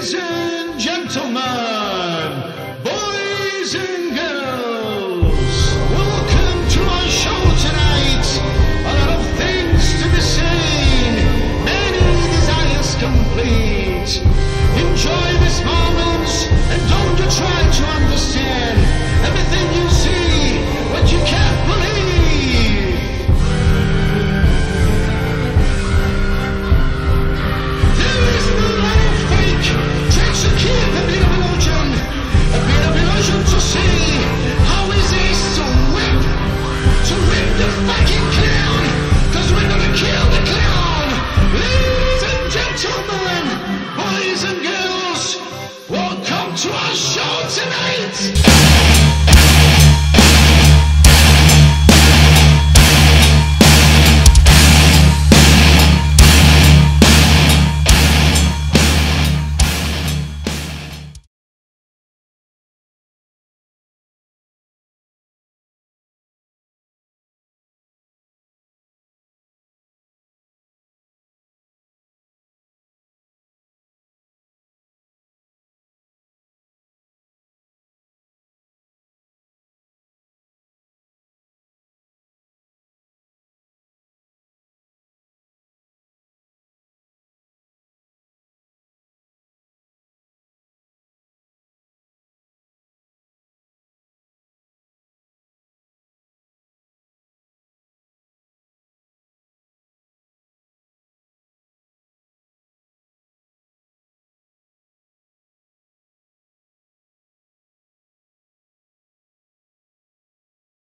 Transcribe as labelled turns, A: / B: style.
A: Ladies and gentlemen, boys and girls, welcome to our show tonight. A lot of things to be seen, many desires complete. Enjoy. tonight.